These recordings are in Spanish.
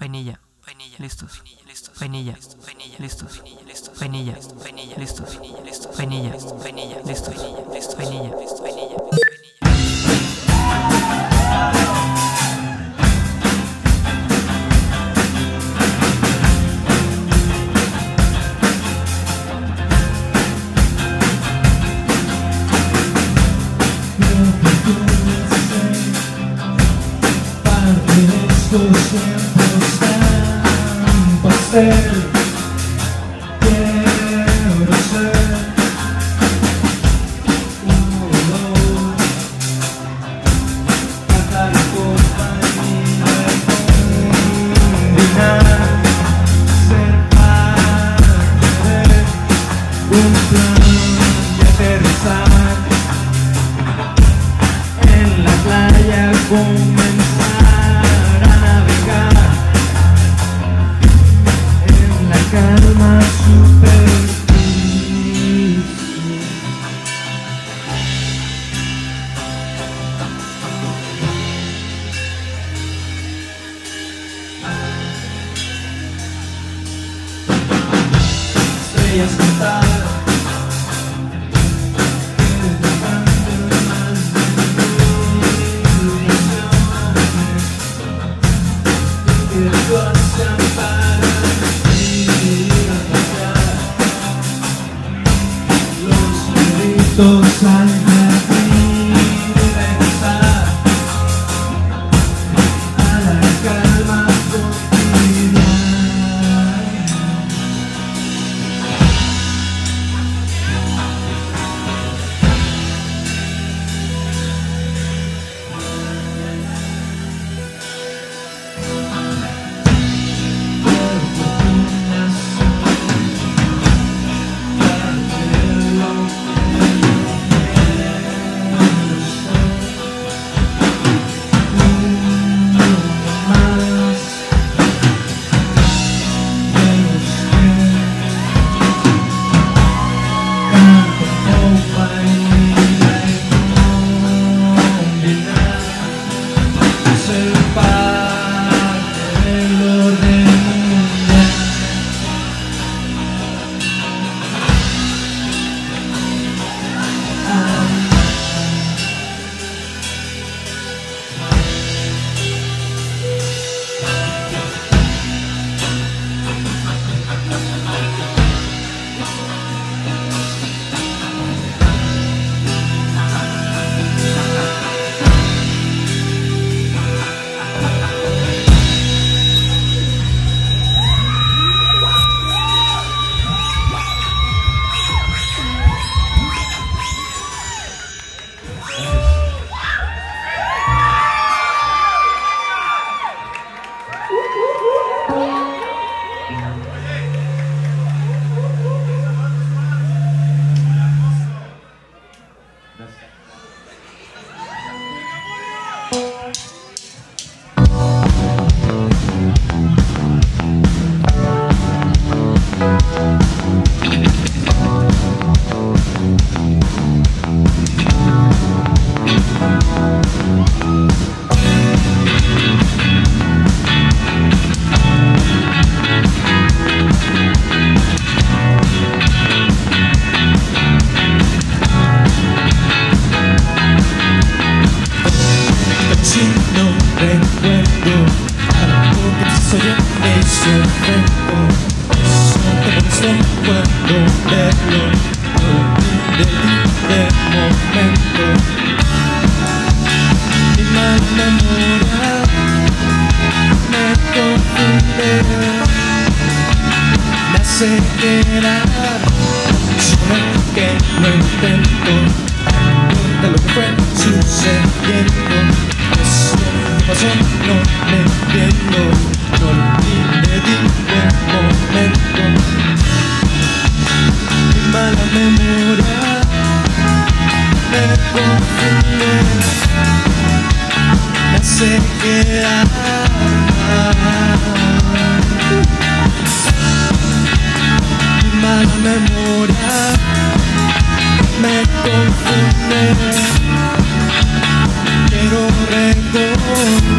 vainilla, vainilla, listos, listos, vainilla, vainilla, listos, listos, vainilla, vainilla, listos, listos, vainilla, vainilla, listos, listos, vainilla, vainilla. Estrellas Memoria me confunde Me hace quedar Mi mala memoria me confunde. Quiero recordar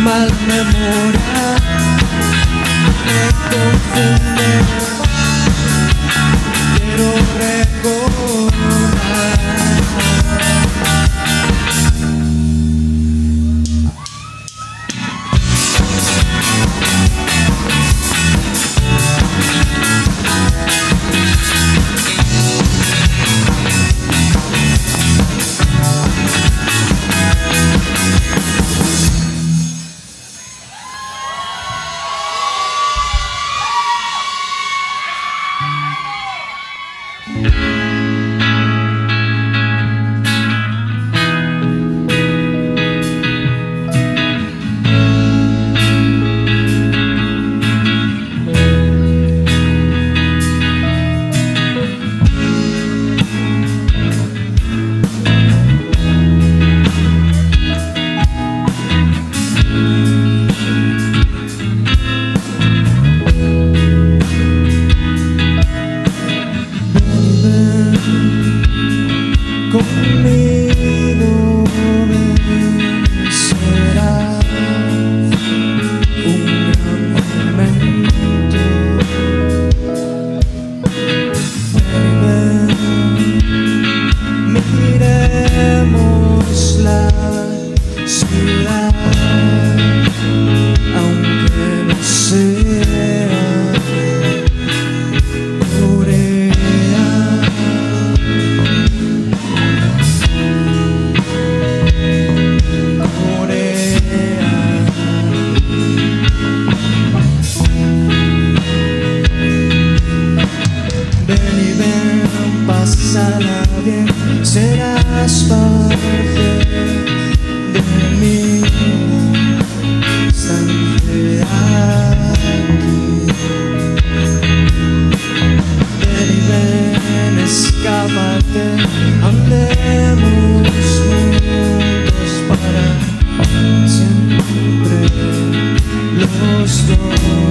Mal memoria. me confunde, stone.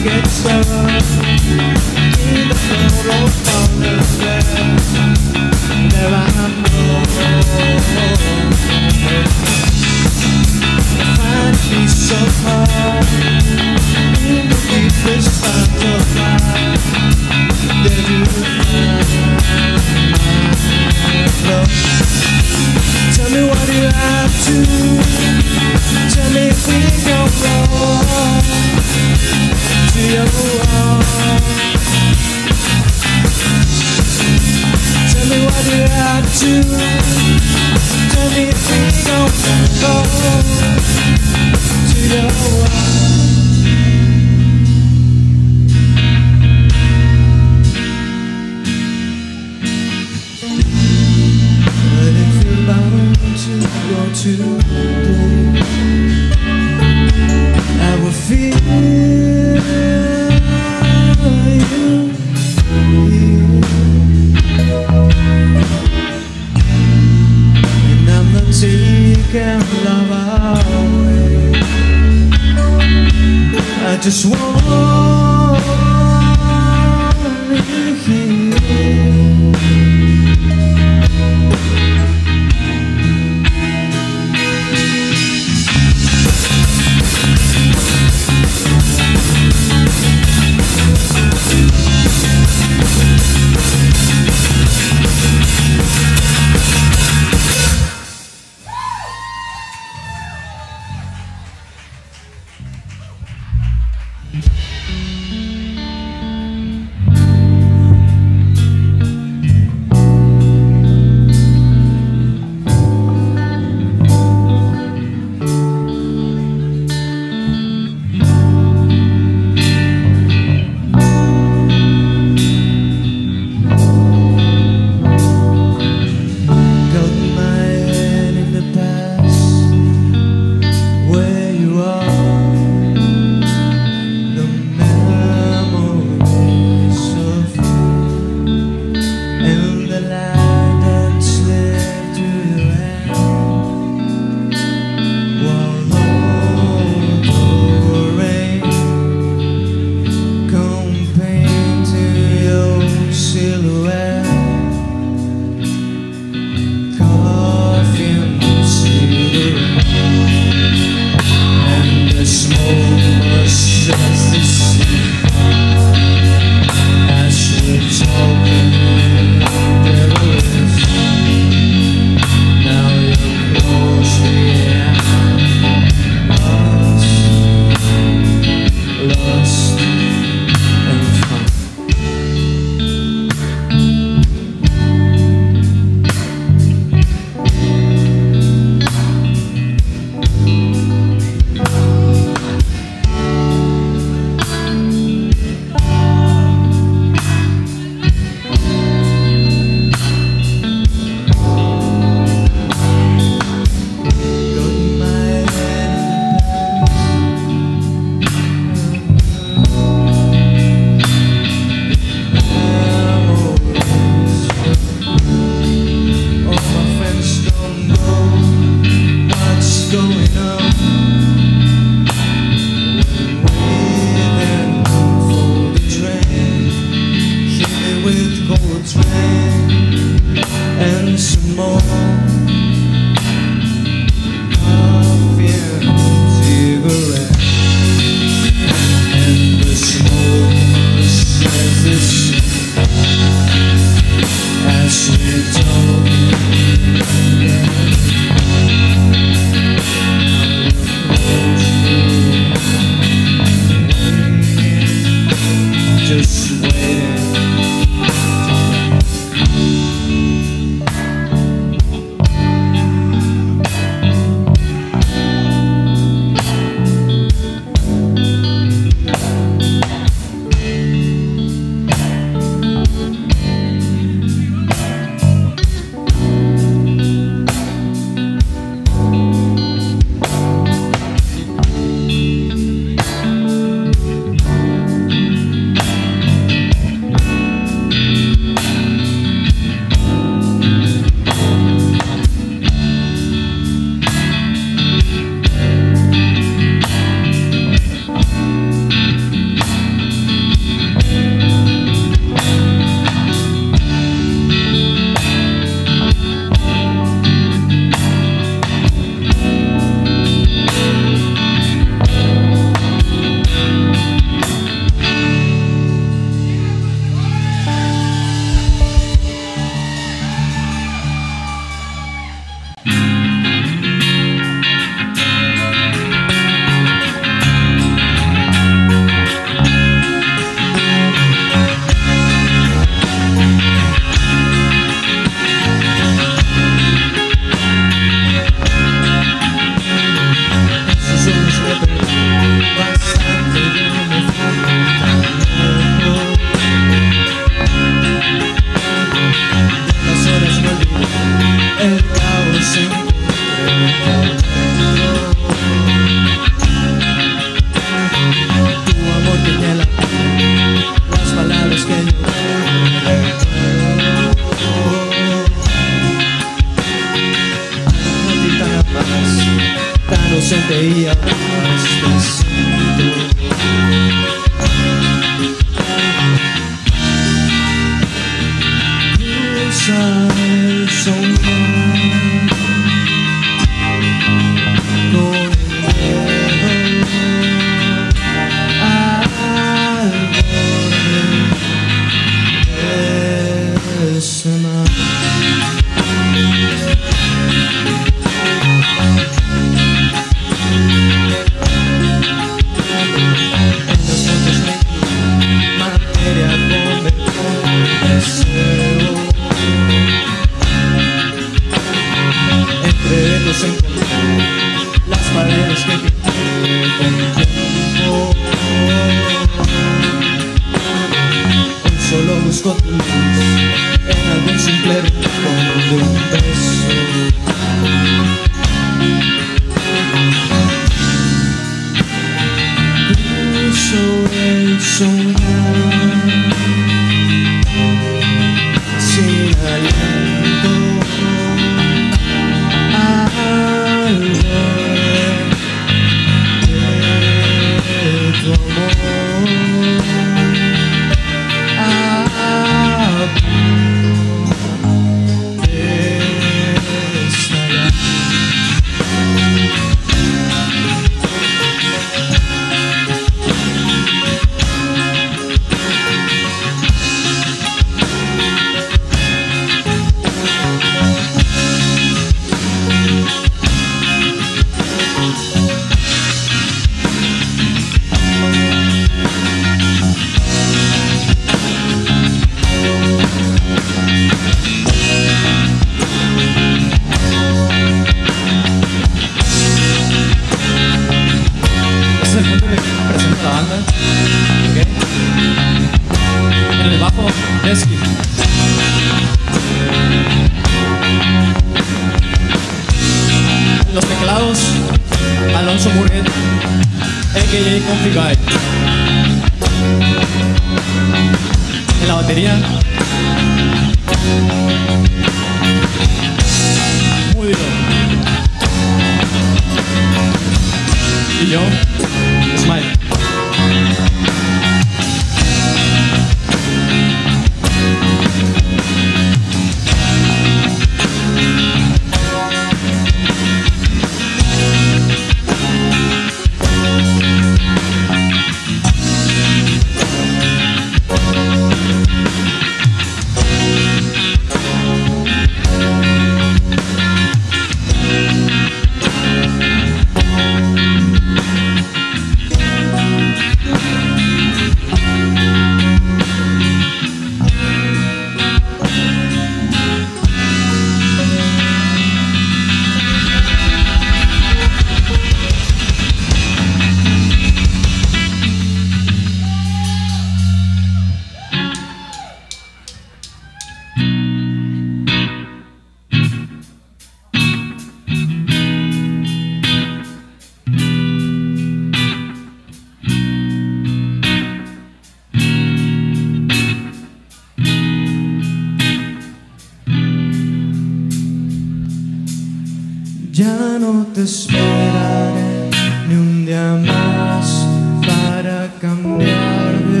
Más para cambiar de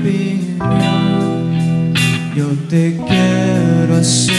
opinión. Yo te quiero así,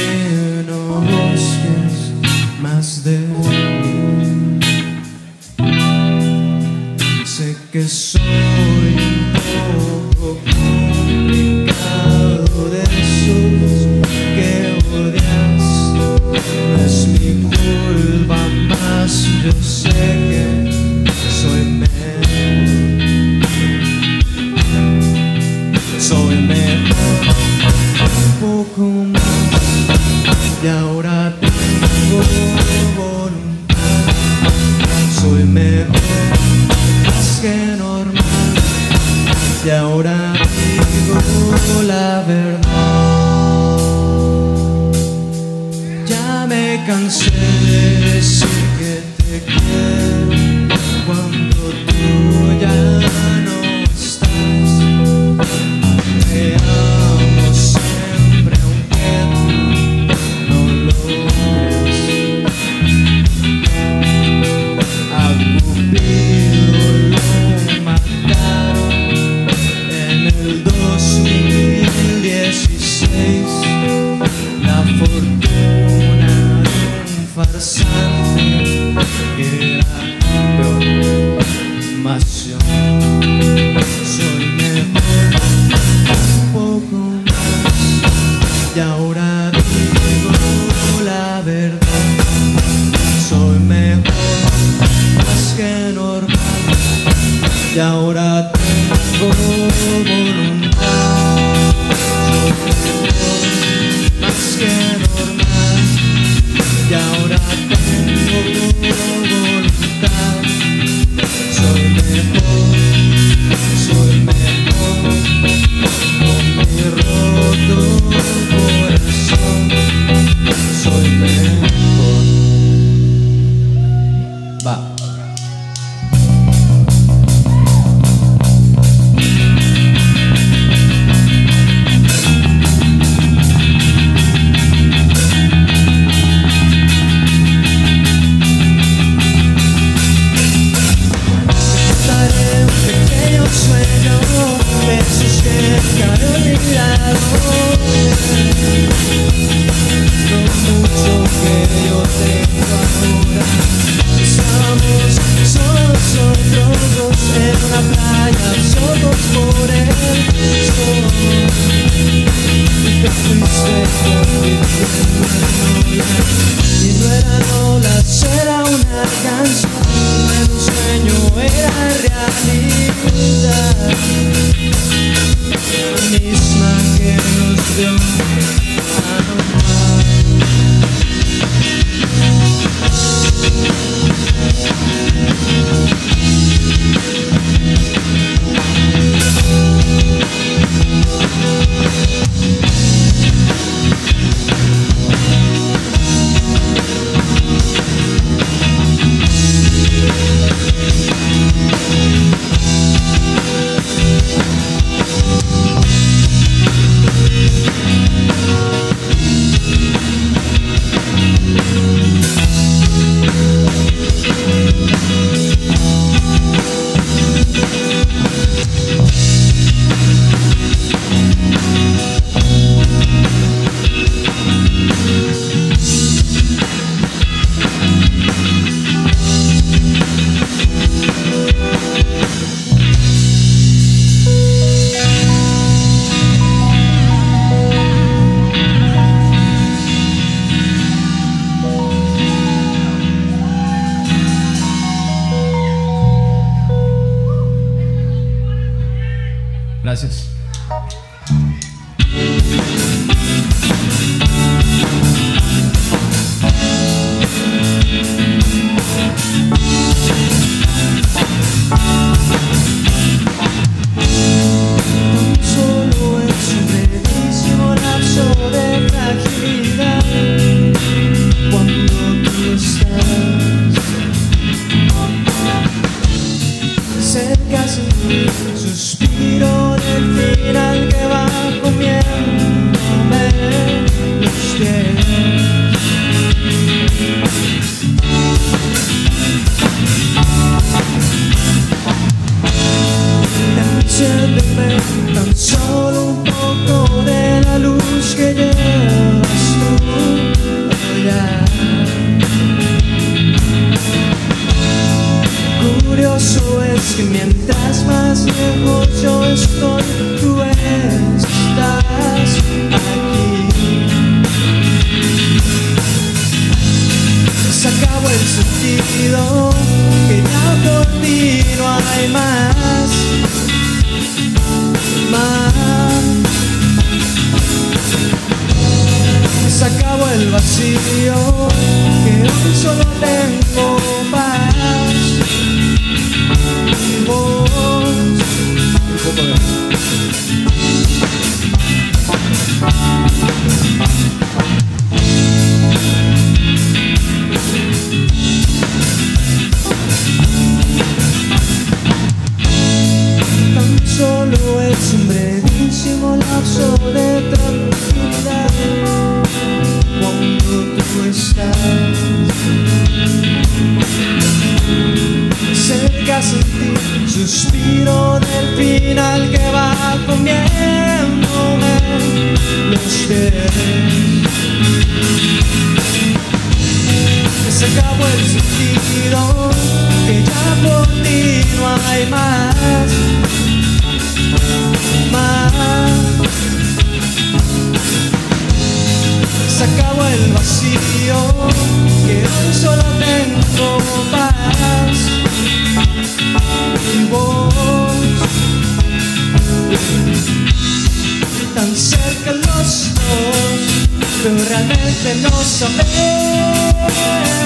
realmente no sabemos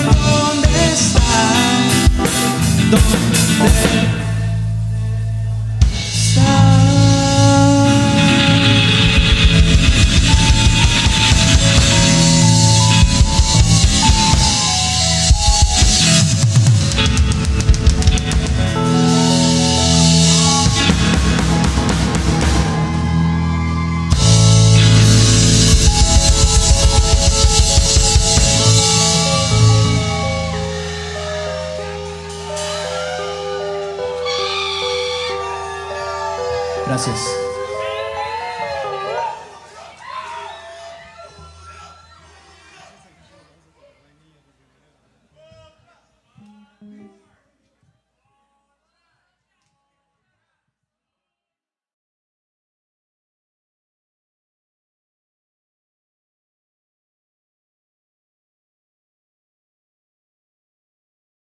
dónde está. ¿Dónde